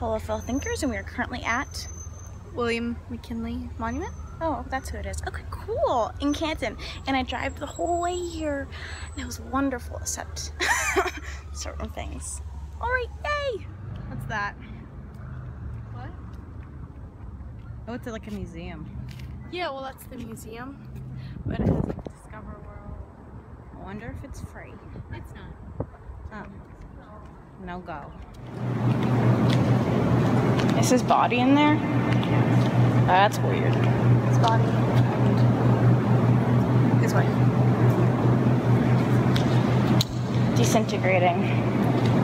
Holophil Thinkers, and we are currently at William McKinley Monument. Oh, that's who it is. Okay, cool. In Canton. And I drive the whole way here. And it was wonderful, except certain things. All right, yay! What's that? What? Oh, it's like a museum. Yeah, well, that's the museum. But it has like Discover World. I wonder if it's free. It's not. Oh. No go. Is his body in there? That's weird. His body and his wife. Disintegrating.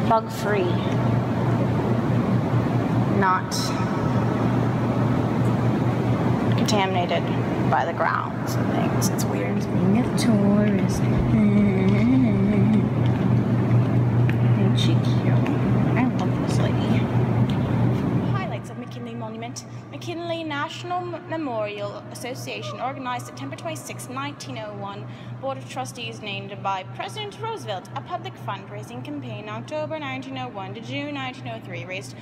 Bug free. Not contaminated by the grounds and things. It's weird. Being a tourist. Ain't she cute? I love this lady. Highlights of McKinley Monument. McKinley National Memorial Association organized September 26, 1901. Board of Trustees named by President Roosevelt. A public fundraising campaign October 1901 to June 1903 raised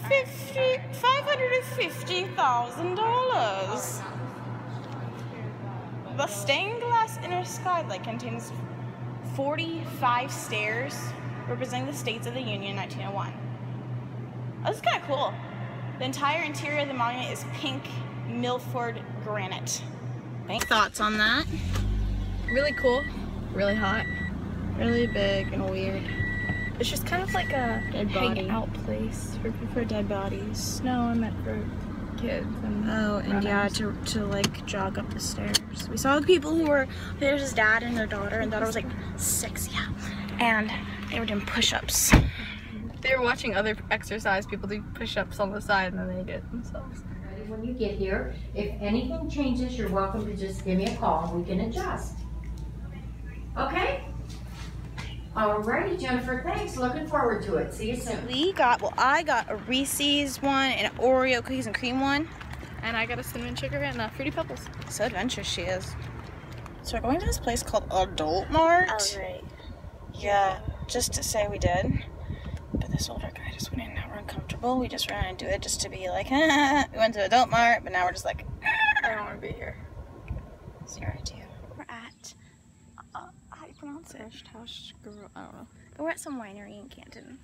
$550,000. The stained glass inner skylight contains 45 stairs representing the states of the Union in 1901. Oh, this is kind of cool. The entire interior of the monument is pink Milford granite. Any thoughts on that? Really cool. Really hot. Really big and weird. It's just kind of like a Dead body. hangout place for, for dead bodies. No, I meant for kids and Oh, and yeah, to, to like jog up the stairs. We saw the people who were, there's his dad and their daughter, and daughter was like six, yeah. And they were doing push ups. They were watching other exercise people do push-ups on the side and then they did themselves. Ready When you get here, if anything changes, you're welcome to just give me a call and we can adjust. Okay? Alrighty, Jennifer, thanks. Looking forward to it. See you soon. We got, well, I got a Reese's one and an Oreo cookies and cream one. And I got a cinnamon sugar and a fruity pebbles. So adventurous she is. So we're going to this place called Adult Mart. right. Yeah, just to say we did. But this older guy just went in now we're uncomfortable. We just ran into it just to be like, we went to Adult Mart, but now we're just like, I don't want to be here. it's your idea. We're at, uh, how do you pronounce it? Fresh House Girl. I don't know. We're at some winery in Canton.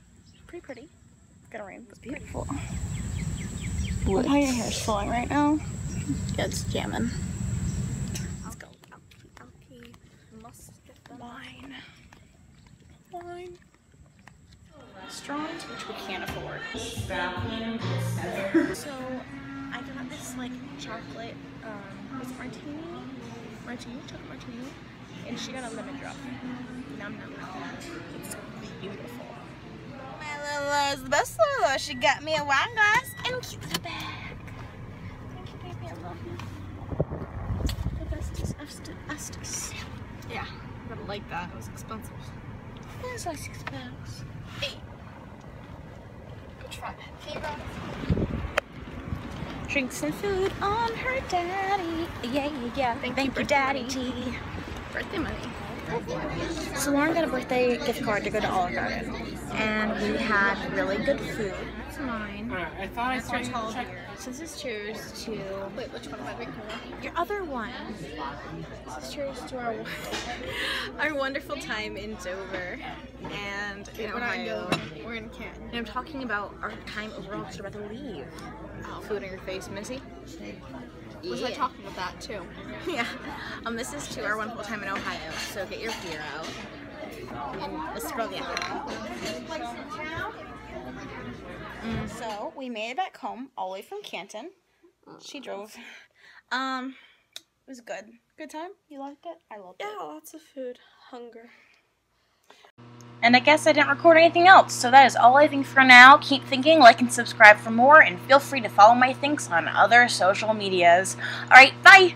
Pretty pretty. It's gonna rain, it's beautiful. Look how your hair's flowing right now. Yeah, it's jamming. Let's go. Must get them. Wine. Wine. Restaurant, which we can't afford. So, I got this like chocolate, um, was it martini? Martini, chocolate martini. And she got a lemon drop. Num num num. It's beautiful. My Lila is the best Lila. She got me a wine glass and a cute little bag. Thank you, baby. I love you. The bestest of st- Yeah, I don't like that. It was expensive. It was like six bucks. Eight. Good try. Can you grab Drinks and food on her daddy. Yeah, yeah, yeah. Thank Thank, you, you, daddy money. Birthday money? So Lauren got a birthday gift card to go to Olive Garden, and we had really good food. That's mine. I thought I saw you check. So this is cheers to Wait, which one am I drinking? your other one. This is cheers to our our wonderful time in Dover and in We're not in Ohio. We're in Canton. And I'm talking about our time overall because we're about to leave. Food in your face, Missy. Was I talking about that too? Yeah. Um, this is to our wonderful time in Ohio. So get your beer out. And let's scroll the other Mm, so we made it back home all the way from Canton. She drove. Um, it was good. Good time. You liked it? I loved it. Yeah, lots of food. Hunger. And I guess I didn't record anything else, so that is all I think for now. Keep thinking, like, and subscribe for more, and feel free to follow my thinks on other social medias. Alright, bye!